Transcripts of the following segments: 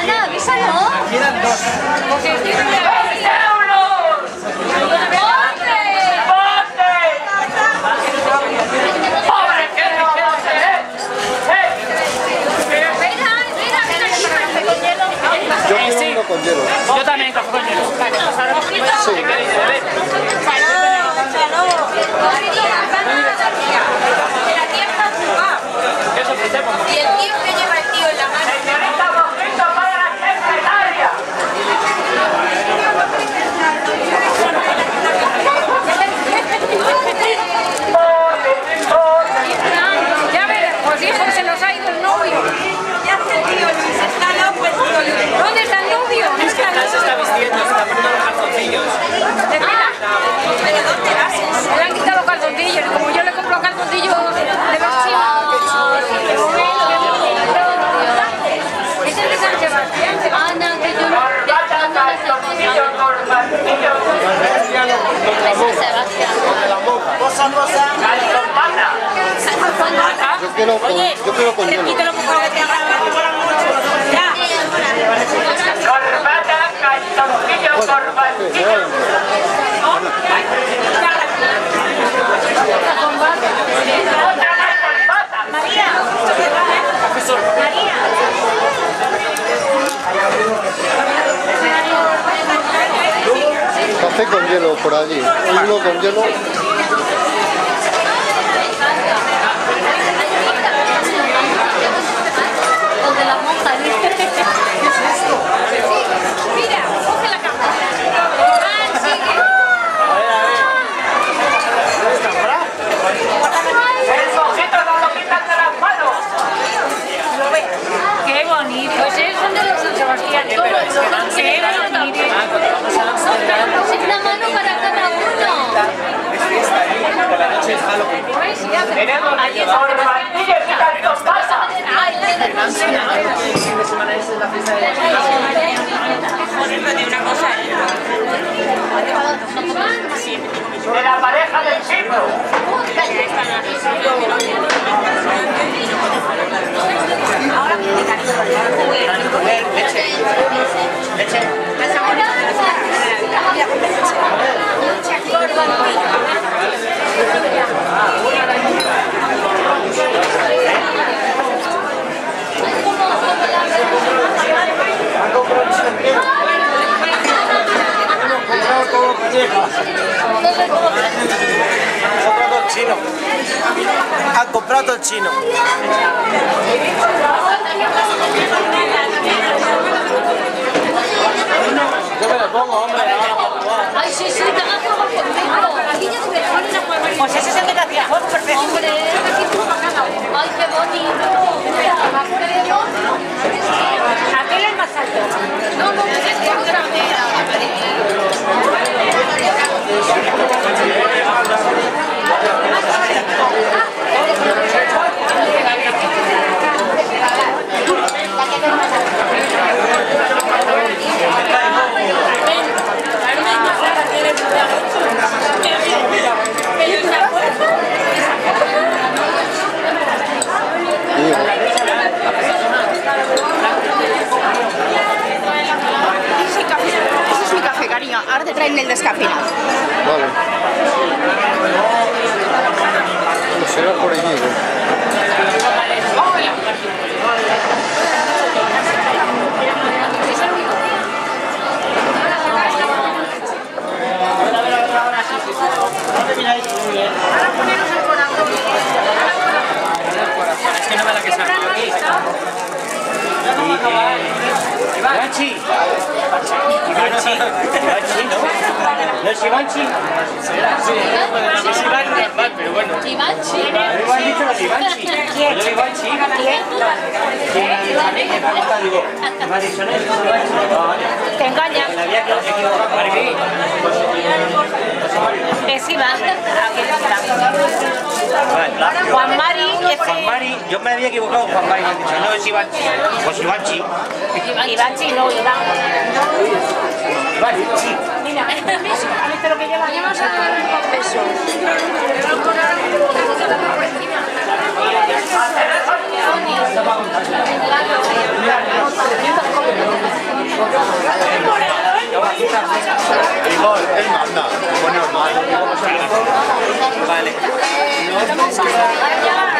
Ana, avísalo. Quedan dos. ¡20 euros! ¡Bote! ¡Pobre que no vamos a hacer, eh! ¡Eh! Yo quiero uno con hielo. Yo también, café con hielo. Sí. ¿Qué queréis beber? ¿Qué os ofrecemos? Y el tío que lleva el tío en la mano. Señorita Mojito para la secretaria. Bote, bote. Ya verás, pues hijo, se nos ha ido el novio. Ya hace el tío Luis, está loco el tío Luis. ¿Dónde está el novio? No está el Se está novio. vistiendo, se está poniendo los calzoncillos. ¿Pero dónde vas? Le han quitado los calzoncillos y como yo le compro calzoncillos de vecino. Ese es de San Sebastián. Ana, que yo no... Corbata, calzoncillo, corbatillo, San Sebastián. Cosa, cosa. calzopata. Yo quiero con, yo quiero con hielo. Repítelo por favor Ya. Corbata, calzoncillo, corbatillo. María. María. Café con hielo por allí. Uno con hielo. Donde la monja dice. Mira, coge la cámara. Ah, sigue. El mojito no lo quitan de las manos. Qué bonito. Pues es de los San Sebastián. Qué bonito. Es una mano para cada uno. La noche es Halloween. Tenemos de la fiesta de la De la pareja del chico. comprado el chino. Han comprado el chino. Yo me lo pongo, hombre. Ay, sí, sí, te hagas juego conmigo. Pues ese es el que te hacía juego perfecto. Hombre, ay, qué bonito. El descafeinado. Vale. Pues será por allí. ¿no? Es que no me la que saco aquí. Ivanchi. Ivanchi. Ivanchi, ¿no? ¿No pero bueno. Me han dicho los Ivanchi. Yo Ivanchi. Y me pregunta, digo, me ha dicho, no, es Ivanchi. Te engañan. Me había equivocado, ¿para qué? Es Iván. Juan Mari. Juan Mari, yo me había equivocado, Juan Mari me han dicho, no es Ivanchi. Pues Ivanchi. Iván, sí, no, Iván. Ivanchi. Mira. Fíjate lo que lleva. Vamos a dar un peso. Igual, él manda. Bueno. Vale, no,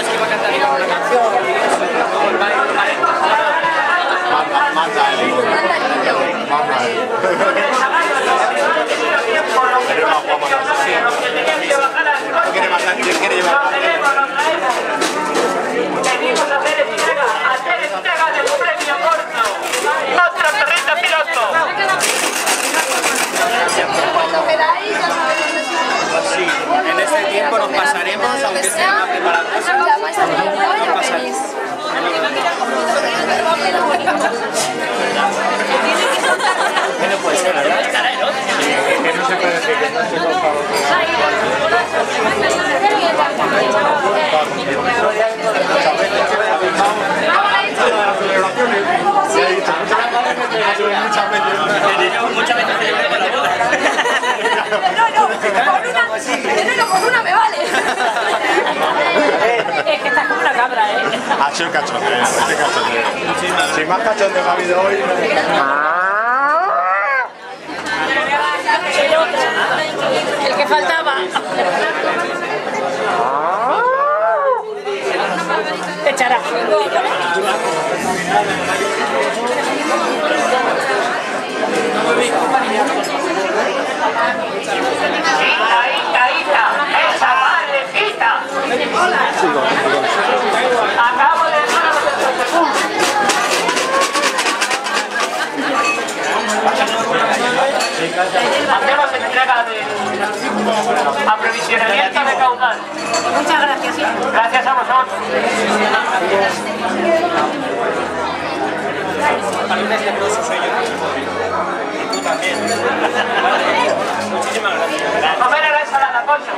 es que iba a cantar yo una canción. Vale, vale. Manda, manda él. Manda él. Pero no, vámonos. No quiere mandar, quiere quiere llevar. Venimos a hacer entrega, a hacer entrega del premio corto. Nuestro perrito piloto. Cuando queráis, ya sabéis Sí, en este tiempo nos pasaremos, aunque sea una preparación. dónde llamáis también y lo pedís. Que no puede ser, ¿verdad? Que no se puede decir, que no se por favor. Sí, he dicho muchas veces. Muchas veces te llevaré para la boda. No, no, con una, no, no, con una me vale. Es que estás como una cabra, ¿eh? Ha sido cachondeo, ha sido cachondeo. Si más cachondeo ha habido hoy. El que faltaba. Te echará. Ita, ita, ita. Esa madrecita. Acabo de dejar a los Hacemos entrega de aprovisionamiento de caudal. Muchas gracias. sí. Gracias a vosotros. Soy yo. Y tú también. Vale. Muchísimas gracias. Comer a la ensalada, coño.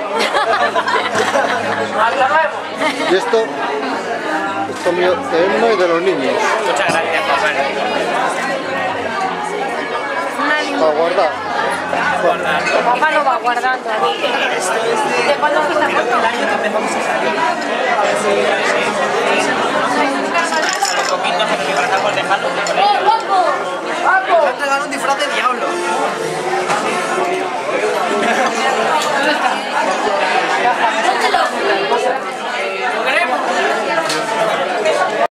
Hasta luego. Y esto, esto mío, de él no y de los niños. Muchas gracias, Juan. Para guardar. Papá lo va guardando ahí. ¿De cuándo fue esta foto? El año que empezamos a salir.